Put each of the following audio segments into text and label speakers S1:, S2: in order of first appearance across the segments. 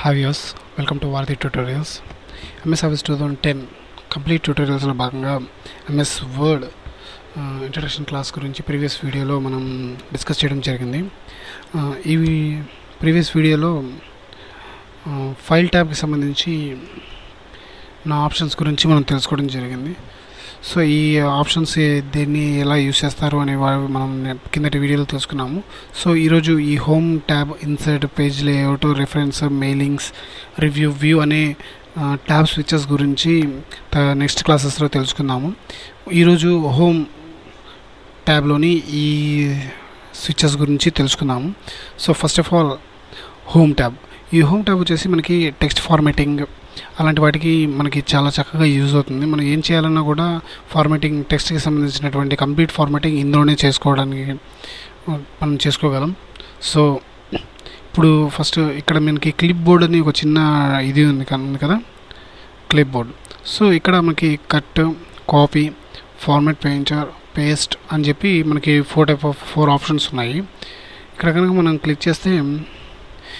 S1: Hi guys welcome to Varadhi tutorials MS Office two thousand ten complete ట్యూటోరియల్స్లో భాగంగా MS word introduction class గురించి previous వీడియోలో మనం discuss చేయడం జరిగింది. ఇవి ప్రీవియస్ వీడియోలో ఫైల్ ట్యాబ్కి సంబంధించి నా ఆప్షన్స్ గురించి మనం తెలుసుకోవడం జరిగింది. సో ఈ ఆప్షన్స్ దీన్ని ఎలా యూస్ చేస్తారు అనే మనం కిందటి వీడియోలో తెలుసుకున్నాము. సో ఈరోజు ఈ home tab insert page layout references mailings review view అనే ట్యాబ్ స్విచెస్ గురించి నెక్స్ట్ క్లాసెస్లో తెలుసుకుందాము. ఈరోజు హోమ్ ట్యాబ్లోని ఈ స్విచెస్ గురించి తెలుసుకుందాము. So first of all home tab ఈ హోమ్ ట్యాబ్ వచ్చేసి మనకి టెక్స్ట్ ఫార్మేటింగ్ అలాంటి వాటికి మనకి చాలా చక్కగా యూజ్ అవుతుంది. మనం ఏం చేయాలన్నా కూడా ఫార్మేటింగ్ టెక్స్ట్కి సంబంధించినటువంటి కంప్లీట్ ఫార్మేటింగ్ ఇందులోనే చేసుకోవడానికి మనం చేసుకోగలం. సో ఇప్పుడు ఫస్ట్ ఇక్కడ మనకి క్లిప్ బోర్డ్ అని ఒక చిన్న ఇది ఉంది ఉంది కదా? క్లిప్ బోర్డ్ సో ఇక్కడ మనకి cut copy format painter paste అని చెప్పి మనకి four type of four options ఉన్నాయి. ఇక్కడ కనుక మనం క్లిక్ చేస్తే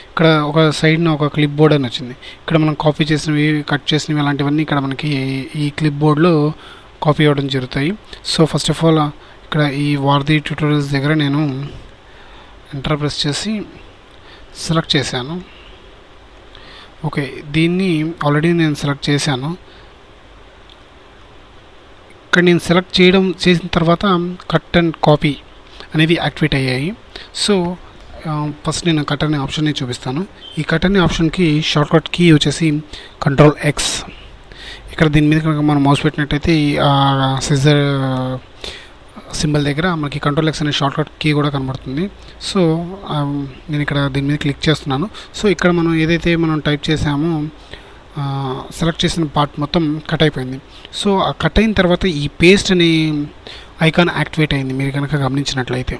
S1: ఇక్కడ ఒక సైడ్న ఒక క్లిప్ బోర్డ్ అని వచ్చింది. ఇక్కడ మనం కాపీ చేసినవి కట్ చేసినవి అలాంటివన్నీ ఇక్కడ మనకి ఈ క్లిప్ బోర్డ్లో కాపీ అవ్వడం జరుగుతాయి. సో ఫస్ట్ ఆఫ్ ఆల్ ఇక్కడ ఈ వారధి ట్యూటోరియల్స్ దగ్గర నేను ఎంటర్ ప్రెస్ చేసి సెలెక్ట్ చేశాను. ఓకే దీన్ని ఆల్రెడీ నేను సెలెక్ట్ చేశాను. ఇక్కడ నేను సెలెక్ట్ చేయడం చేసిన తర్వాత కట్ అండ్ కాపీ అనేవి యాక్టివేట్ అయ్యాయి. సో ఫస్ట్ నేను కట్ అనే ఆప్షన్ని చూపిస్తాను. ఈ కట్ అనే ఆప్షన్కి షార్ట్కట్ కీ వచ్చేసి కంట్రోల్ ఎక్స్ ఇక్కడ దీని మీద కనుక మనం మౌస్ పెట్టినట్టయితే ఈ సిజర్ సింబల్ దగ్గర మనకి కంట్రోల్ ఎక్స్ అనే షార్ట్కట్ కీ కూడా కనబడుతుంది. సో నేను ఇక్కడ దీని మీద క్లిక్ చేస్తున్నాను. సో ఇక్కడ మనం ఏదైతే మనం టైప్ చేసామో సెలెక్ట్ చేసిన పార్ట్ మొత్తం కట్ అయిపోయింది. సో ఆ కట్ అయిన తర్వాత ఈ పేస్ట్ అనే ఐకాన్ యాక్టివేట్ అయింది. మీరు కనుక గమనించినట్లయితే.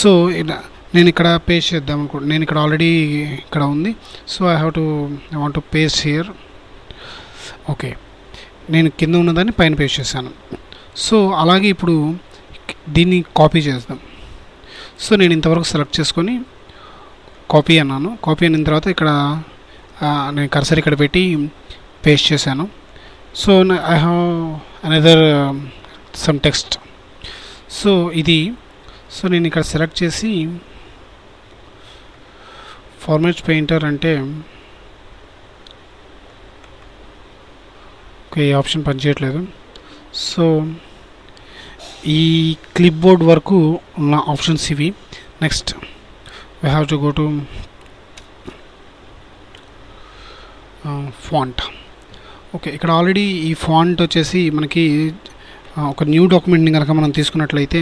S1: సో ఇలా నేను ఇక్కడ పేస్ట్ చేద్దాం అనుకో నేను ఇక్కడ ఆల్రెడీ ఇక్కడ ఉంది. So I have to I want to paste here okay నేను కింద ఉన్నదాన్ని పైన పేస్ట్ చేశాను. సో అలాగే ఇప్పుడు దీన్ని కాపీ చేద్దాం. సో నేను ఇంతవరకు సెలెక్ట్ చేసుకొని కాపీ అన్నాను. కాపీ అయిన తర్వాత ఇక్కడ నేను కర్సర్ ఇక్కడ పెట్టి పేస్ట్ చేశాను. So I have another some text so ఇది సో నేను ఇక్కడ సెలెక్ట్ చేసి ఫార్మాట్ పెయింటర్ అంటే ఓకే ఈ ఆప్షన్ పనిచేయట్లేదు. సో ఈ క్లిప్ బోర్డ్ వరకు ఉన్న ఆప్షన్స్ ఇవి. Next we have to go to font okay ఇక్కడ ఆల్రెడీ ఈ ఫాంట్ వచ్చేసి మనకి ఒక న్యూ డాక్యుమెంట్ని కనుక మనం తీసుకున్నట్లయితే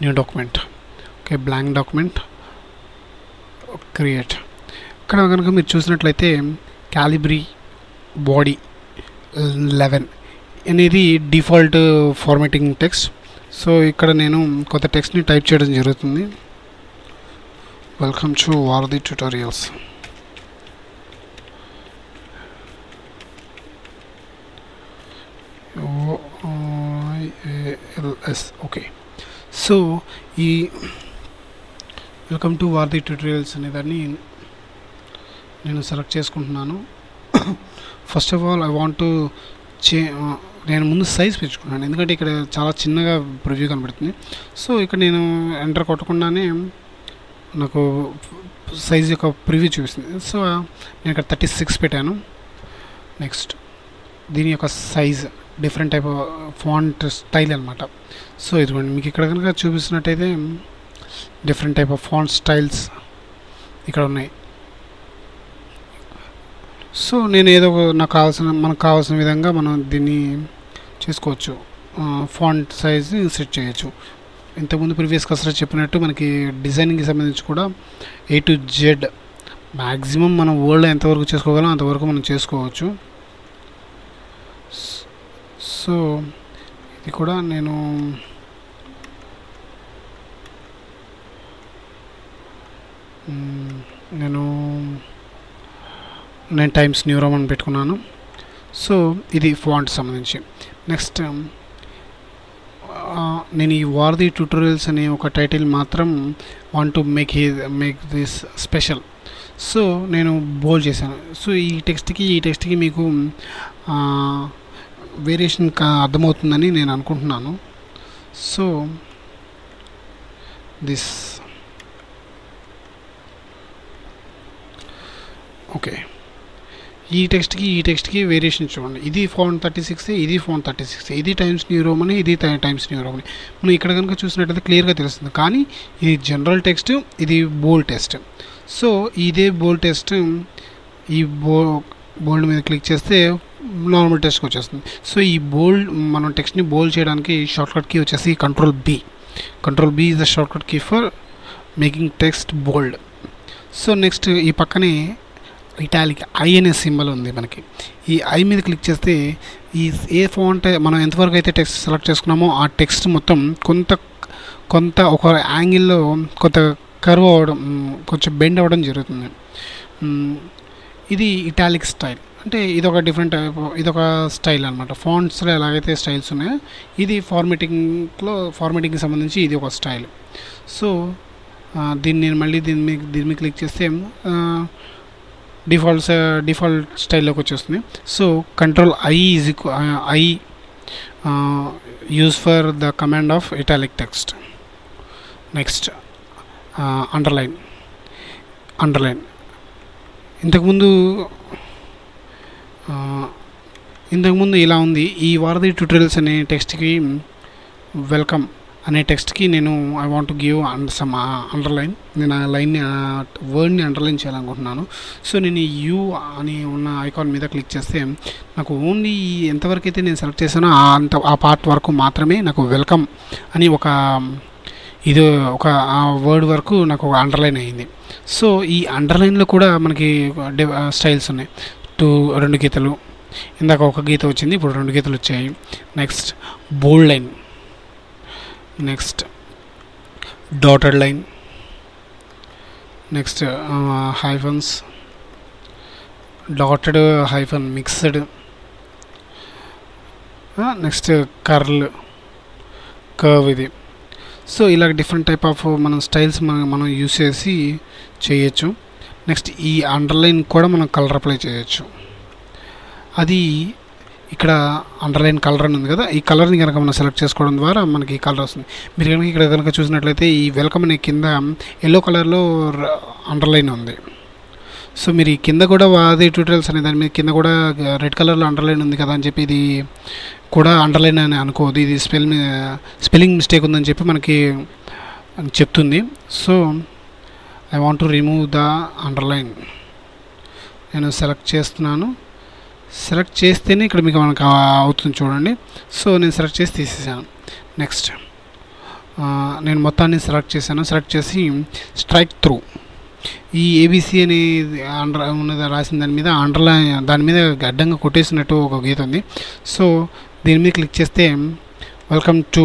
S1: new document. Okay blank document create. ఇక్కడ కనుక మీరు చూసినట్లయితే క్యాలిబ్రీ బాడీ లెవెన్ అనేది డిఫాల్ట్ ఫార్మాటింగ్ టెక్స్ట్. సో ఇక్కడ నేను కొత్త టెక్స్ట్ని టైప్ చేయడం జరుగుతుంది. Welcome to Varadhi tutorials. ఓఐఏఎల్ఎస్ okay. So ఈ వెల్కమ్ టు వార్ది ట్యూటోరియల్స్ అనే దాన్ని నేను సెలెక్ట్ చేసుకుంటున్నాను. First of all I want to చే నేను ముందు సైజ్ పెంచుకున్నాను ఎందుకంటే ఇక్కడ చాలా చిన్నగా ప్రివ్యూ కనబడుతుంది. సో ఇక్కడ నేను ఎంటర్ కొట్టకుండానే నాకు సైజ్ యొక్క ప్రివ్యూ చూపిస్తుంది. సో నేను ఇక్కడ థర్టీ సిక్స్ పెట్టాను. నెక్స్ట్ దీని యొక్క size different type font style అనమాట సో ఇదిగోండి మీకు ఇక్కడ కనుక చూపిస్తున్నట్టయితే different type of font styles ఇక్కడ ఉన్నాయి. సో నేను ఏదో ఒక నాకు కావాల్సిన మనకు కావాల్సిన విధంగా మనం దీన్ని చేసుకోవచ్చు. ఫాంట్ సైజ్ని సెట్ చేయొచ్చు. ఇంతకుముందు ప్రీవియస్ కసరత్ చెప్పినట్టు మనకి డిజైనింగ్కి సంబంధించి కూడా ఏ టు జెడ్ మ్యాక్సిమం మనం వరల్డ్ ఎంతవరకు చేసుకోగలం అంతవరకు మనం చేసుకోవచ్చు. సో ఇది కూడా నేను నేను నేను టైమ్స్ న్యూ రోమన్ పెట్టుకున్నాను. సో ఇది ఫాంట్ సంబంధించి. నెక్స్ట్ నేను ఈ వార్ది ట్యూటోరియల్స్ అనే ఒక టైటిల్ మాత్రం want to make he make this special. So నేను బోల్ చేశాను. సో ఈ టెక్స్ట్కి ఈ టెక్స్ట్కి మీకు వేరియేషన్ అర్థమవుతుందని నేను అనుకుంటున్నాను. So this okay. ఈ టెక్స్ట్కి ఈ టెక్స్ట్కి వేరియేషన్ చూడండి. ఇది ఫోన్ థర్టీ సిక్స్ ఇది ఫోన్ థర్టీ సిక్స్ ఇది టైమ్స్ న్యూ రోమని ఇది టైమ్స్ న్యూ రోమని మనం ఇక్కడ కనుక చూసినట్లయితే క్లియర్గా తెలుస్తుంది. కానీ ఇది జనరల్ టెక్స్ట్ ఇది బోల్డ్ టెక్స్ట్. సో ఇదే బోల్డ్ టెక్స్ట్ ఈ బో బోల్డ్ మీద క్లిక్ చేస్తే నార్మల్ టెస్ట్కి వచ్చేస్తుంది. సో ఈ బోల్డ్ మనం టెక్స్ట్ని బోల్డ్ చేయడానికి షార్ట్కట్ కీ వచ్చేసి control B control B is the shortcut key for making text bold so next ఈ పక్కనే ఇటాలిక్ ఐ అనే సింబల్ ఉంది మనకి. ఈ ఐ మీద క్లిక్ చేస్తే ఈ ఏ ఫాంట్ మనం ఎంతవరకు అయితే టెక్స్ట్ సెలెక్ట్ చేసుకున్నామో ఆ టెక్స్ట్ మొత్తం కొంత కొంత ఒక యాంగిల్లో కొంత కర్వ్ అవ్వడం కొంచెం బెండ్ అవ్వడం జరుగుతుంది. ఇది ఇటాలిక్ స్టైల్. అంటే ఇది ఒక డిఫరెంట్ టైప్ ఇది ఒక స్టైల్ అనమాట ఫాంట్స్లో ఎలాగైతే స్టైల్స్ ఉన్నాయో ఇది ఫార్మేటింగ్లో ఫార్మేటింగ్కి సంబంధించి ఇది ఒక స్టైల్. సో దీన్ని నేను మళ్ళీ దీని మీద దీని మీద క్లిక్ చేస్తే డిఫాల్ట్ డిఫాల్ట్ స్టైల్లోకి వచ్చేస్తుంది. So control I is I use for the command of italic text next underline underline ఇంతకుముందు uh, ఇంతకుముందు ఇలా ఉంది. ఈ వారధి ట్యూటోరియల్స్ అనే టెక్స్ట్కి వెల్కమ్ అనే టెక్స్ట్కి నేను I want give and some underline నేను ఆ లైన్ని వర్డ్ని అండర్లైన్ చేయాలనుకుంటున్నాను. సో నేను యూ అని ఉన్న ఐకాన్ మీద క్లిక్ చేస్తే నాకు ఓన్లీ ఎంతవరకు అయితే నేను సెలెక్ట్ చేశానో అంత ఆ పార్ట్ వరకు మాత్రమే నాకు వెల్కమ్ అని ఒక ఇది ఒక ఆ వర్డ్ వరకు నాకు ఒక అండర్లైన్ అయింది. సో ఈ అండర్లైన్లో కూడా మనకి స్టైల్స్ ఉన్నాయి. టూ రెండు గీతలు. ఇందాక ఒక గీత వచ్చింది ఇప్పుడు రెండు గీతలు వచ్చాయి. Next bold line next dotted line next hyphens dotted hyphen mixed next curl curve ఇది. సో ఇలా డిఫరెంట్ టైప్ ఆఫ్ మనం స్టైల్స్ మనం మనం యూస్ చేసి చేయొచ్చు. నెక్స్ట్ ఈ అండర్లైన్ కూడా మనం కలర్ అప్లై చేయొచ్చు. అది ఇక్కడ అండర్లైన్ కలర్ అని ఉంది కదా ఈ కలర్ని కనుక మనం సెలెక్ట్ చేసుకోవడం ద్వారా మనకి ఈ కలర్ వస్తుంది. మీరు కనుక ఇక్కడ కనుక చూసినట్లయితే ఈ వెల్కమ్ అనే కింద ఎల్లో కలర్లో అండర్లైన్ ఉంది. సో మీరు ఈ కింద కూడా అదే ట్యూటోరియల్స్ అనే దాని మీద కింద కూడా రెడ్ కలర్లో అండర్లైన్ ఉంది కదా అని చెప్పి ఇది కూడా అండర్లైన్ అని అనుకోవద్దు. ఇది స్పెల్ స్పెల్లింగ్ మిస్టేక్ ఉందని చెప్పి మనకి చెప్తుంది. So I want to remove the underline నేను సెలెక్ట్ చేస్తున్నాను. సెలెక్ట్ చేస్తేనే ఇక్కడ మీకు మనకు అవుతుంది చూడండి. సో నేను సెలెక్ట్ చేసి తీసేసాను నెక్స్ట్. నేను మొత్తాన్ని సెలెక్ట్ చేశాను. సెలెక్ట్ చేసి స్ట్రైక్ త్రూ. ఈ ఏబీసీ అని అండర్ ఉన్నది రాసిన దాని మీద అండర్లైన్ దాని మీద గడ్డంగా కొట్టేసినట్టు ఒక గీత ఉంది. సో దీని మీద క్లిక్ చేస్తే వెల్కమ్ టు.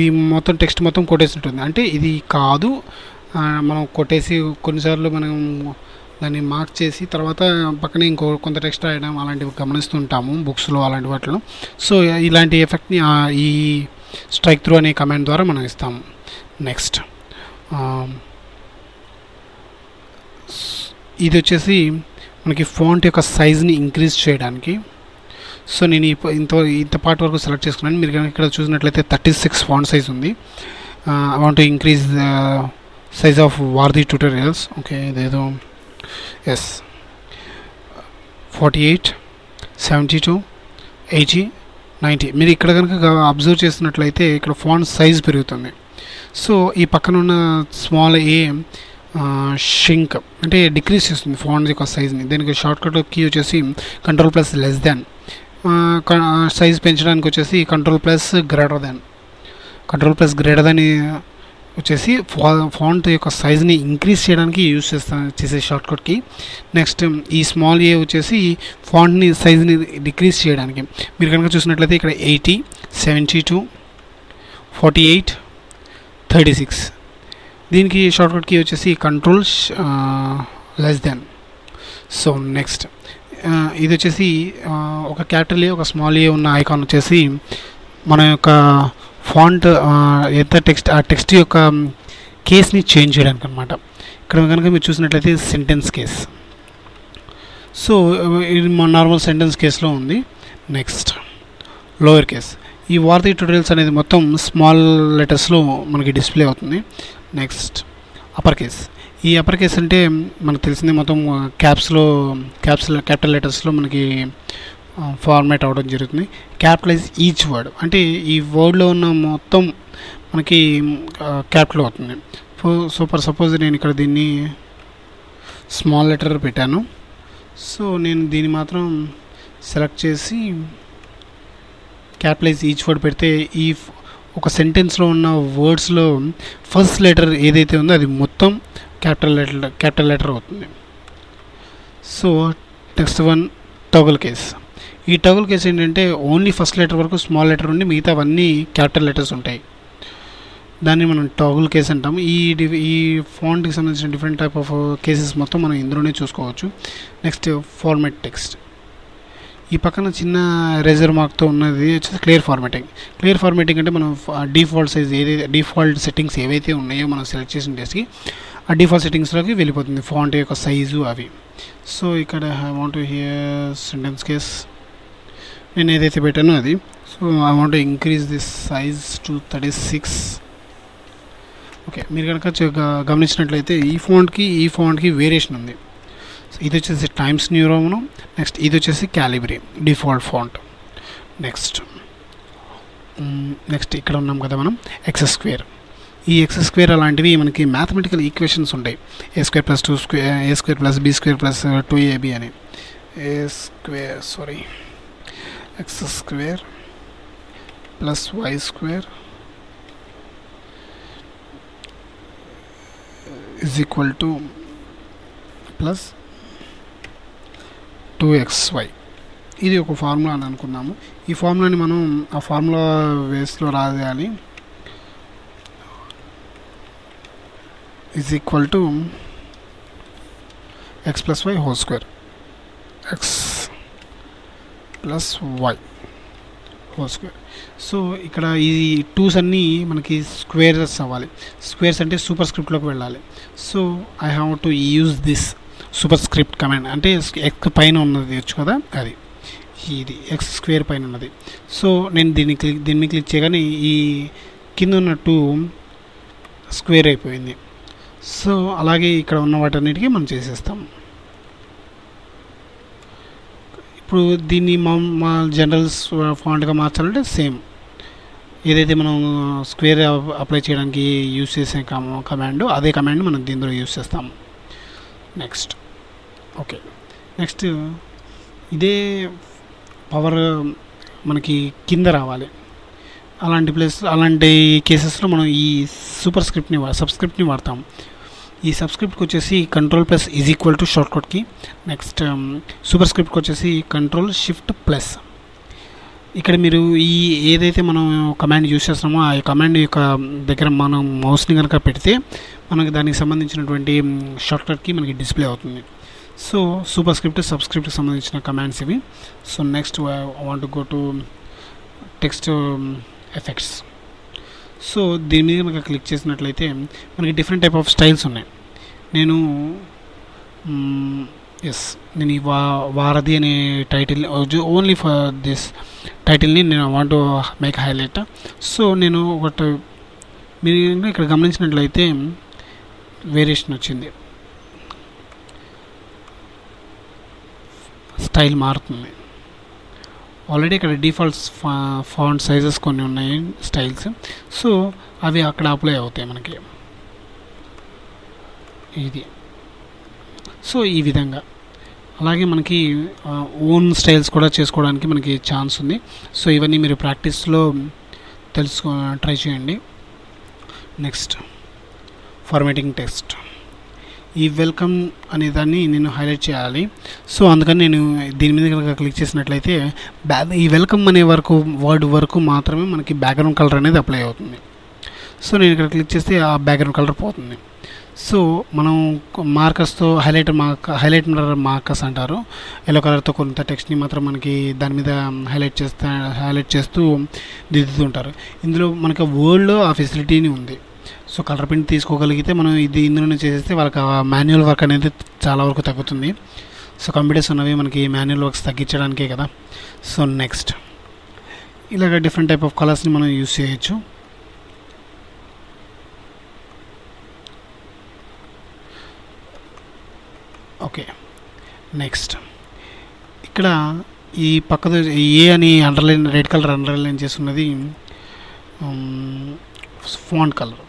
S1: ఈ మొత్తం టెక్స్ట్ మొత్తం కొట్టేసినట్టుంది. అంటే ఇది కాదు. మనం కొట్టేసి కొన్నిసార్లు మనం దాన్ని మార్క్ చేసి తర్వాత పక్కనే ఇంకో కొంత టెక్స్ట్ రాయడం అలాంటివి గమనిస్తుంటాము బుక్స్లో అలాంటి వాటిలో. సో ఇలాంటి ఎఫెక్ట్ని ఈ స్ట్రైక్ త్రూ అనే కమాండ్ ద్వారా మనం ఇస్తాము. నెక్స్ట్. ఇది వచ్చేసి మనకి ఫాంట్ యొక్క సైజ్ని ఇంక్రీజ్ చేయడానికి. సో నేను ఇంత ఇంత పార్ట్ వరకు సెలెక్ట్ చేసుకున్నాను. మీరు కనుక ఇక్కడ చూసినట్లయితే థర్టీ సిక్స్ ఫాంట్ సైజ్ ఉంది. I want to increase size of వార్ది tutorials okay ఇదేదో yes. Forty eight seventy two eighty ninety. మీరు ఇక్కడ కనుక అబ్జర్వ్ చేసినట్లయితే ఇక్కడ ఫాంట్ సైజ్ పెరుగుతుంది. సో ఈ పక్కన ఉన్న స్మాల్ ఏ షింక్ అంటే డిక్రీజ్ చేస్తుంది ఫాంట్ యొక్క సైజ్ని. దీనికి షార్ట్కట్ కీ వచ్చేసి control plus less than. Size పెంచడానికి వచ్చేసి control plus greater than. Control plus greater than వచ్చేసి ఫా ఫాంట్ యొక్క సైజ్ని ఇంక్రీజ్ చేయడానికి యూజ్ చేస్తా చేసే షార్ట్కట్కి. నెక్స్ట్ ఈ స్మాల్ ఏ వచ్చేసి ఫాంట్ని సైజ్ని డిక్రీజ్ చేయడానికి. మీరు కనుక చూసినట్లయితే ఇక్కడ eighty seventy two forty eight thirty six. దీనికి షార్ట్కట్ కీ వచ్చేసి control less than. So next ఇది వచ్చేసి ఒక క్యాపిటల్ ఏ ఒక స్మాల్ ఏ ఉన్న ఐకాన్ వచ్చేసి మన యొక్క ఫాంట్ ఎంత టెక్స్ట్ ఆ టెక్స్ట్ యొక్క కేస్ని చేంజ్ చేయడానికి అనమాట ఇక్కడ కనుక మీరు చూసినట్లయితే సెంటెన్స్ కేస్ సో ఇది మా నార్మల్ సెంటెన్స్ కేసులో ఉంది. నెక్స్ట్ లోయర్ కేస్ ఈ వార్త ట్యూటోరియల్స్ అనేది మొత్తం స్మాల్ లెటర్స్లో మనకి డిస్ప్లే అవుతుంది. నెక్స్ట్ అప్పర్ కేస్ ఈ అప్పర్ కేస్ అంటే మనకు తెలిసిందే మొత్తం క్యాప్స్లో క్యాప్స్ క్యాపిటల్ లెటర్స్లో మనకి ఫార్మాట్ అవ్వడం జరుగుతుంది. క్యాపిటలైజ్ ఈచ్ వర్డ్ అంటే ఈ వర్డ్లో ఉన్న మొత్తం మనకి క్యాపిటల్ అవుతుంది. సో ఫర్ సపోజ్ నేను ఇక్కడ దీన్ని స్మాల్ లెటర్ పెట్టాను. సో నేను దీన్ని మాత్రం సెలెక్ట్ చేసి క్యాపిటలైజ్ ఈచ్ వర్డ్ పెడితే ఈ ఒక సెంటెన్స్లో ఉన్న వర్డ్స్లో ఫస్ట్ లెటర్ ఏదైతే ఉందో అది మొత్తం క్యాపిటల్ లెటర్ క్యాపిటల్ లెటర్ అవుతుంది. So next one toggle case ఈ టగుల్ కేస్ ఏంటంటే ఓన్లీ ఫస్ట్ లెటర్ వరకు స్మాల్ లెటర్ ఉండి మిగతావన్నీ క్యాపిటల్ లెటర్స్ ఉంటాయి. దాన్ని మనం టాగుల్ కేస్ అంటాం ఈ ఈ ఫాంట్కి సంబంధించిన డిఫరెంట్ టైప్ ఆఫ్ కేసెస్ మొత్తం మనం ఇందులోనే చూసుకోవచ్చు. Next format text. ఈ పక్కన చిన్న రేజర్ మార్క్తో ఉన్నది వచ్చేసి క్లియర్ ఫార్మాటింగ్. క్లియర్ ఫార్మాటింగ్ అంటే మనం డిఫాల్ట్ సైజ్ ఏదైతే డిఫాల్ట్ సెట్టింగ్స్ ఏవైతే ఉన్నాయో మనం సెలెక్ట్ చేసిన డేస్కి ఆ డిఫాల్ట్ సెట్టింగ్స్లోకి వెళ్ళిపోతుంది ఫాంట్ యొక్క సైజు అవి. సో ఇక్కడ I want here sentence case నేను ఏదైతే పెట్టానో అది. So I want increase this size to thirty six okay మీరు కనుక గమనించినట్లయితే ఈ ఫాంట్కి ఈ ఫాంట్కి వేరియేషన్ ఉంది. సో ఇది వచ్చేసి టైమ్స్ న్యూ రోమను నెక్స్ట్ ఇది వచ్చేసి Calibri default font next next ఇక్కడ ఉన్నాం కదా మనం ఎక్స్ స్క్వేర్ ఈ ఎక్స్ స్క్వేర్ అలాంటివి మనకి మ్యాథమెటికల్ ఈక్వేషన్స్ ఉంటాయి. A square plus two square A square plus B square plus two AB అని. A square sorry X square plus Y square is equal to plus two X Y ఇది ఒక formula అని అనుకున్నాము. ఈ ఫార్ములాని మనం ఆ ఫార్ములా వేస్లో రాయాలి. Is equal to X plus Y whole square X plus Y. Whole square so ఇక్కడ ఈ టూస్ అన్నీ మనకి స్క్వేర్స్ అవ్వాలి. స్క్వేర్స్ అంటే సూపర్ స్క్రిప్ట్లోకి వెళ్ళాలి. So I have to use this super script command. అంటే ఎక్స్ పైన ఉన్నది వచ్చు కదా? అది. ఇది ఎక్స్ స్క్వేర్ పైన ఉన్నది. సో నేను దీన్ని క్లిక్ దీన్ని క్లిక్ చేయగానే ఈ కింద ఉన్న టూ స్క్వేర్ అయిపోయింది. సో అలాగే ఇక్కడ ఉన్న వాటన్నిటికీ మనం చేసేస్తాం. ఇప్పుడు దీన్ని మా మా జనరల్స్ ఫాంట్గా మార్చాలంటే సేమ్. ఏదైతే మనం స్క్వేర్ అప్లై చేయడానికి యూస్ చేసే కమాండ్ అదే కమాండ్ మనం దీంతో యూస్ చేస్తాం నెక్స్ట్. ఓకే. నెక్స్ట్ ఇదే పవర్ మనకి కింద రావాలి. అలాంటి ప్లేస్ అలాంటి కేసెస్లో మనం ఈ సూపర్ స్క్రిప్ట్ని సబ్స్క్రిప్ట్ని వాడతాం. ఈ సబ్స్క్రిప్ట్కి వచ్చేసి control plus is equal to short కట్కి నెక్స్ట్ సూపర్ స్క్రిప్ట్కి వచ్చేసి కంట్రోల్ షిఫ్ట్ ప్లస్ ఇక్కడ మీరు ఈ ఏదైతే మనం కమాండ్ యూస్ చేస్తున్నామో ఆ కమాండ్ యొక్క దగ్గర మనం మౌస్ని కనుక పెడితే మనకి దానికి సంబంధించినటువంటి um, షార్ట్ కట్కి మనకి డిస్ప్లే అవుతుంది. సో సూపర్ స్క్రిప్ట్ సబ్స్క్రిప్ట్కి సంబంధించిన కమాండ్స్ ఇవి. So next want go to text effects so దీని మీద కనుక క్లిక్ చేసినట్లయితే మనకి డిఫరెంట్ టైప్ ఆఫ్ స్టైల్స్ ఉన్నాయి. నేను ఎస్ నేను ఈ వా వారధి అనే టైటిల్ ఓన్లీ ఫర్ దిస్ టైటిల్ని నేను వాంట్ మేక్ హైలైట్ సో నేను ఒకటి మీరు ఇక్కడ గమనించినట్లయితే వేరియేషన్ వచ్చింది. స్టైల్ మారుతుంది. ఆల్రెడీ ఇక్కడ డిఫాల్ట్స్ ఫా ఫాంట్ సైజెస్ కొన్ని ఉన్నాయి స్టైల్స్. సో అవి అక్కడ అప్లై అవుతాయి మనకి. ఇది. సో ఈ విధంగా. అలాగే మనకి ఓన్ స్టైల్స్ కూడా చేసుకోవడానికి మనకి ఛాన్స్ ఉంది. సో ఇవన్నీ మీరు ప్రాక్టీస్లో తెలుసుకో ట్రై చేయండి. నెక్స్ట్. ఫార్మేటింగ్ టెక్స్ట్ ఈ వెల్కమ్ అనే దాన్ని నేను హైలైట్ చేయాలి. సో అందుకని నేను దీని మీద కనుక క్లిక్ చేసినట్లయితే బ్యా ఈ వెల్కమ్ అనే వరకు వర్డ్ వరకు మాత్రమే మనకి బ్యాక్గ్రౌండ్ కలర్ అనేది అప్లై అవుతుంది. సో నేను ఇక్కడ క్లిక్ చేస్తే ఆ బ్యాక్గ్రౌండ్ కలర్ పోతుంది. సో మనం మార్కర్స్తో హైలైట్ మార్క్ హైలైట్ మార్కర్స్ అంటారు. ఎల్లో కలర్తో కొంత టెక్స్ట్ని మాత్రం మనకి దాని మీద హైలైట్ చేస్తా హైలైట్ చేస్తూ దిద్దుతుంటారు ఇందులో మనకి వరల్డ్లో ఆ ఫెసిలిటీని ఉంది. సో కలర్ ప్రింట్ తీసుకోగలిగితే మనం ఇది ఇందులోనే చేసేస్తే వాళ్ళకి మాన్యువల్ వర్క్ అనేది చాలా వరకు తగ్గుతుంది. సో కంప్యూటర్స్ ఉన్నవి మనకి మాన్యువల్ వర్క్స్ తగ్గించడానికే కదా. So next. ఇలాగ డిఫరెంట్ టైప్ ఆఫ్ కలర్స్ని మనం యూస్ చేయొచ్చు. ఓకే. నెక్స్ట్. ఇక్కడ ఈ పక్కద ఏ అని అండర్లైన్ రెడ్ కలర్ అండర్లైన్ చేస్తున్నది ఫాంట్ కలర్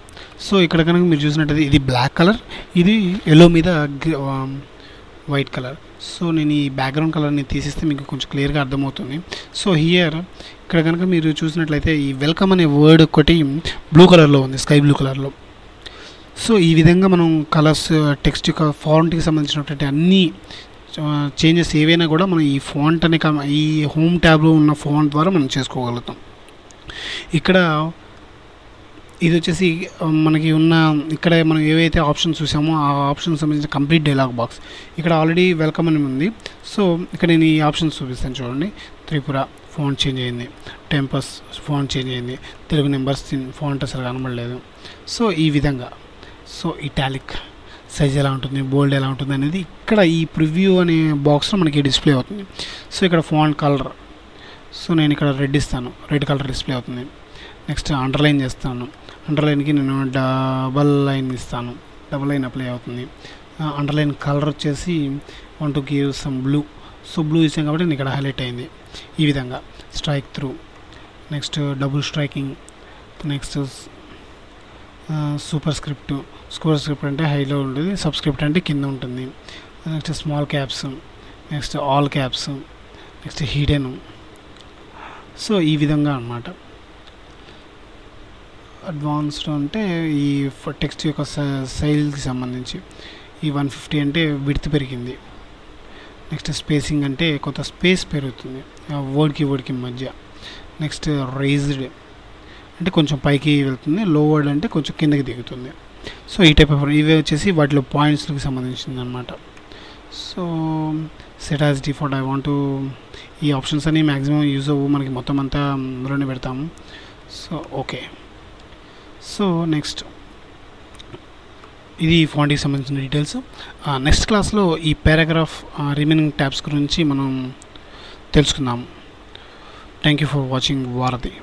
S1: సో ఇక్కడ కనుక మీరు చూసినట్టయితే ఇది బ్లాక్ కలర్ ఇది ఎల్లో మీద వైట్ కలర్ సో నేను ఈ బ్యాక్గ్రౌండ్ కలర్ని తీసేస్తే మీకు కొంచెం క్లియర్గా అర్థమవుతుంది. సో హియర్ ఇక్కడ కనుక మీరు చూసినట్లయితే ఈ వెల్కమ్ అనే వర్డ్ ఒకటి బ్లూ కలర్లో ఉంది స్కై బ్లూ కలర్లో సో ఈ విధంగా మనం కలర్స్ టెక్స్ట్ యొక్క ఫాంట్కి సంబంధించినటువంటి అన్ని చేంజెస్ ఏవైనా కూడా మనం ఈ ఫాంట్ అనే ఈ హోమ్ ట్యాబ్లో ఉన్న ఫాంట్ ద్వారా మనం చేసుకోగలుగుతాం. ఇక్కడ ఇది వచ్చేసి మనకి ఉన్న ఇక్కడ మనం ఏవైతే ఆప్షన్స్ చూసామో ఆ ఆప్షన్ సంబంధించిన కంప్లీట్ డైలాగ్ బాక్స్ ఇక్కడ ఆల్రెడీ వెల్కమ్ అని ఉంది. సో ఇక్కడ నేను ఈ ఆప్షన్స్ చూపిస్తాను చూడండి. త్రిపుర ఫోన్ చేంజ్ అయింది. టెంపస్ ఫోన్ చేంజ్ అయింది. తెలుగు నెంబర్స్ ఫోన్ అసలు కనబడలేదు. సో ఈ విధంగా. So italic. సైజ్ ఎలా ఉంటుంది? బోల్డ్ ఎలా ఉంటుంది? అనేది ఇక్కడ ఈ ప్రివ్యూ అనే బాక్స్లో మనకి డిస్ప్లే అవుతుంది. సో ఇక్కడ ఫోన్ కలర్. సో నేను ఇక్కడ రెడ్ ఇస్తాను. రెడ్ కలర్ డిస్ప్లే అవుతుంది. నెక్స్ట్ అండర్లైన్ చేస్తాను. అండర్లైన్కి నేను డబల్ లైన్ ఇస్తాను. డబల్ లైన్ అప్లై అవుతుంది. అండర్లైన్ కలర్ వచ్చేసి want to give some blue. So blue ఇచ్చాం కాబట్టి నేను ఇక్కడ హైలైట్ అయింది. ఈ విధంగా strike through. Next double striking. Next super script. Super script అంటే హైలో ఉంటుంది. సబ్స్క్రిప్ట్ అంటే కింద ఉంటుంది. Next small caps. Next all caps. Next hidden. So ఈ విధంగా అనమాట అడ్వాన్స్డ్ అంటే ఈ టెక్స్ట్ యొక్క సైజ్కి సంబంధించి. ఈ వన్ ఫిఫ్టీ అంటే విడ్త్ పెరిగింది. నెక్స్ట్ స్పేసింగ్ అంటే కొంత స్పేస్ పెరుగుతుంది. వర్డ్కి వర్డ్కి మధ్య. నెక్స్ట్ రైజ్డ్ అంటే కొంచెం పైకి వెళ్తుంది. లో వర్డ్ అంటే కొంచెం కిందకి దిగుతుంది. సో ఈ టైప్ ఆఫ్ ఇవి వచ్చేసి వాటిలో పాయింట్స్కి సంబంధించింది అనమాట so set as default I want ఈ ఆప్షన్స్ అన్ని మ్యాక్సిమం యూజ్ అవ్వు. మనకి మొత్తం అంతా అందులోనే పెడతాము. సో ఓకే సో నెక్స్ట్ ఇది ఫాంట్కి సంబంధించిన డీటెయిల్స్ నెక్స్ట్ క్లాస్లో ఈ పారాగ్రాఫ్ రిమైనింగ్ ట్యాబ్స్ గురించి మనం తెలుసుకుందాము థ్యాంక్ యూ ఫర్ వాచింగ్ వారధి